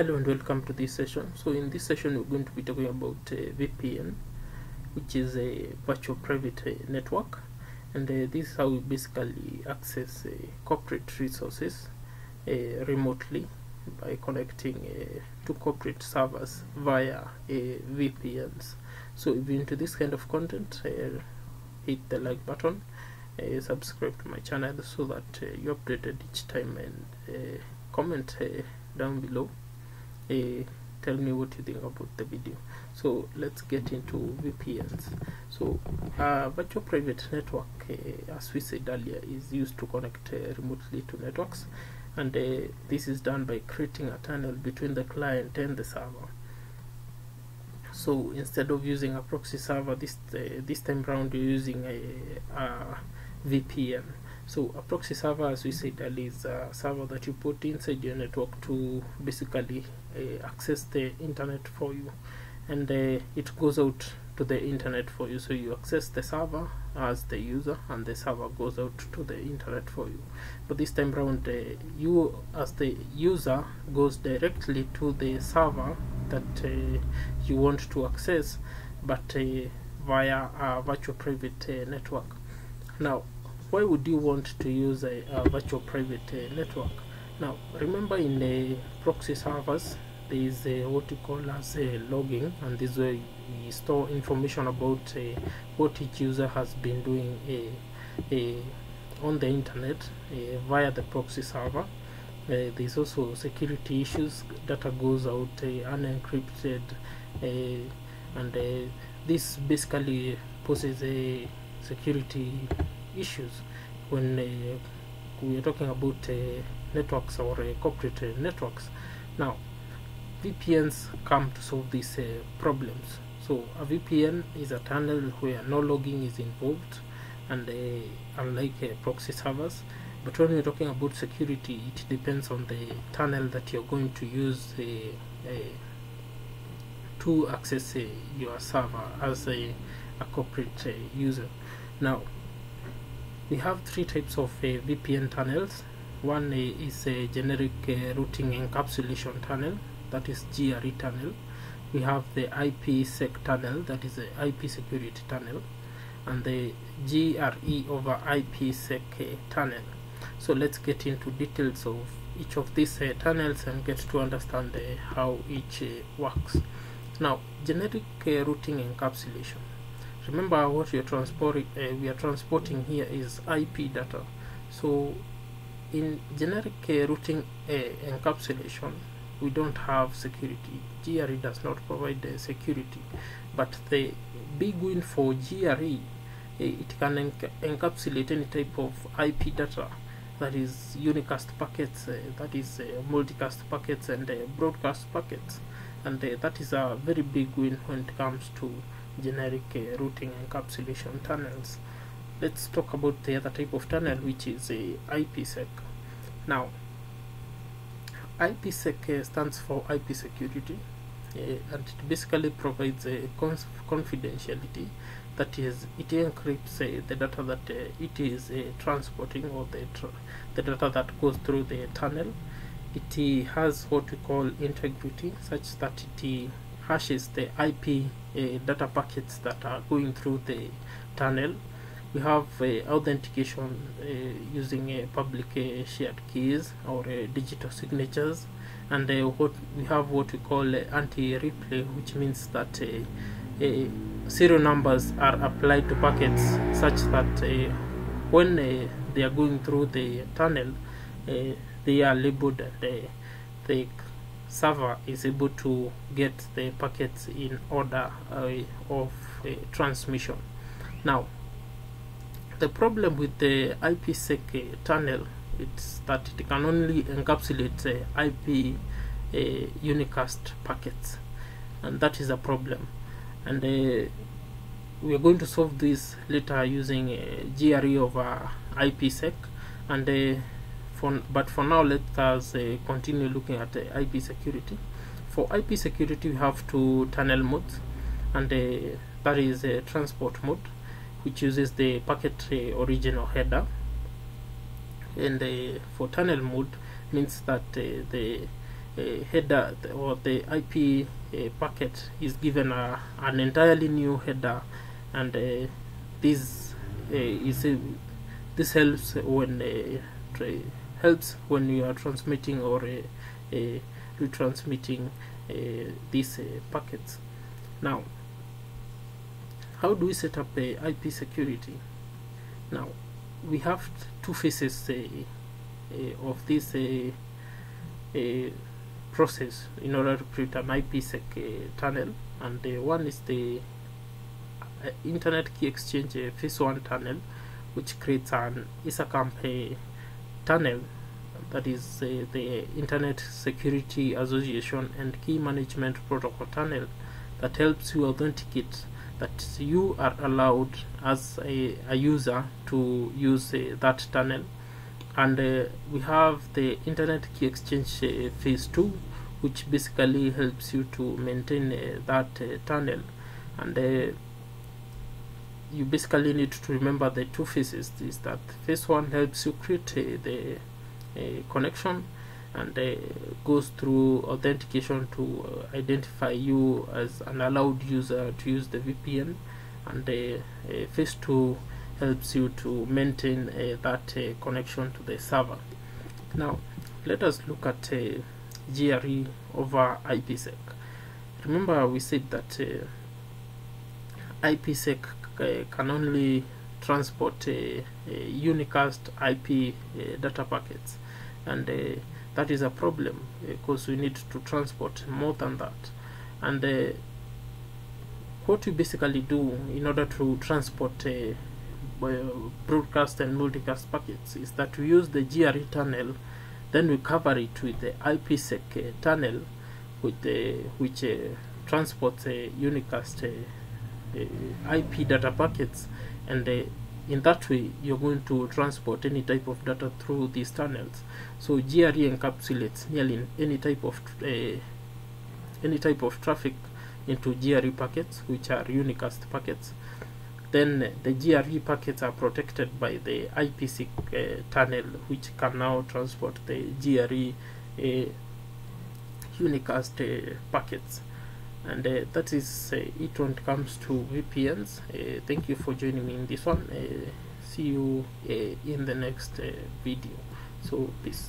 Hello and welcome to this session. So in this session we're going to be talking about uh, VPN which is a virtual private uh, network and uh, this is how we basically access uh, corporate resources uh, remotely by connecting uh, to corporate servers via VPNs. So if you're into this kind of content hit the like button subscribe to my channel so that you're updated each time and comment down below tell me what you think about the video. So let's get into VPNs so uh, virtual private network uh, as we said earlier is used to connect uh, remotely to networks. And this is done by creating a tunnel between the client and the server. So instead of using a proxy server this this time round you're using a, a VPN so a proxy server as we said earlier is a server that you put inside your network to basically uh, access the internet for you. And uh, it goes out to the internet for you. So you access the server as the user and the server goes out to the internet for you. But this time around uh, you as the user goes directly to the server that uh, you want to access but uh, via a virtual private uh, network. Now why would you want to use a, a virtual private uh, network? Now remember in the proxy servers there is uh, what you call as uh, logging and this way we store information about uh, what each user has been doing uh, on the internet uh, via the proxy server. There's also security issues data goes out unencrypted and this basically poses a security issues when uh, we are talking about uh, networks or uh, corporate networks. Now VPNs come to solve these problems. So a VPN is a tunnel where no logging is involved and uh, unlike uh, proxy servers. But when we're talking about security it depends on the tunnel that you're going to use uh, to access your server as a, a corporate user. Now we have three types of uh, VPN tunnels. One uh, is a generic uh, routing encapsulation tunnel that is GRE tunnel. We have the IPsec tunnel that is the IP security tunnel and the GRE over IPsec tunnel. So let's get into details of each of these uh, tunnels and get to understand uh, how each uh, works. Now generic routing encapsulation remember what you're transporting uh, we are transporting here is IP data. So in generic uh, routing uh, encapsulation we don't have security. GRE does not provide the security. But the big win for GRE it can enc encapsulate any type of IP data. That is unicast packets that is multicast packets and broadcast packets. And that is a very big win when it comes to generic uh, routing encapsulation tunnels. Let's talk about the other type of tunnel which is a IPsec now IPsec uh, stands for IP security uh, and it basically provides a confidentiality that is it encrypts the data that it is transporting or the, the data that goes through the tunnel. It has what we call integrity such that it hashes the IP uh, data packets that are going through the tunnel. We have uh, authentication uh, using uh, public uh, shared keys or uh, digital signatures, and what we have what we call anti-replay, which means that serial numbers are applied to packets such that when they are going through the tunnel, they are labeled and they server is able to get the packets in order uh, of uh, transmission. Now the problem with the IPsec uh, tunnel is that it can only encapsulate uh, IP uh, unicast packets and that is a problem. And uh, we are going to solve this later using GRE over IPsec and for, but for now let us uh, continue looking at uh, IP security. For IP security we have two tunnel modes and uh, that is a transport mode which uses the packet original header. And for tunnel mode means that the uh, header or the IP uh, packet is given a, an entirely new header and uh, this uh, is this helps when uh, helps when you are transmitting or eh, eh, uh, uh, retransmitting uh, eh, these packets. Now how do we set up a IP security? Now we have two phases of this process in order to create an IPsec tunnel. And one is the internet key exchange phase 1 tunnel which creates an ISAKMP tunnel that is uh, the Internet Security Association and Key Management Protocol tunnel that helps you authenticate that you are allowed as a, a user to use uh, that tunnel. And uh, we have the internet key exchange uh, phase 2 which basically helps you to maintain uh, that uh, tunnel. And uh, you basically need to remember the two phases is that phase 1 helps you create uh, the connection and uh, goes through authentication to uh, identify you as an allowed user to use the VPN and uh, phase 2 helps you to maintain that connection to the server. Now let us look at GRE over IPsec remember we said that IPsec can only transport uh, uh, unicast IP uh, data packets. And that is a problem because we need to transport more than that. And what we basically do in order to transport broadcast and multicast packets is that we use the GRE tunnel then we cover it with the IPsec uh, tunnel with which transports unicast IP data packets and in that way you're going to transport any type of data through these tunnels so GRE encapsulates nearly any type of uh, any type of traffic into GRE packets which are unicast packets then the GRE packets are protected by the IPsec uh, tunnel which can now transport the GRE uh, unicast uh, packets and uh, that is uh, it when it comes to VPNs uh, thank you for joining me in this one. See you in the next video. So peace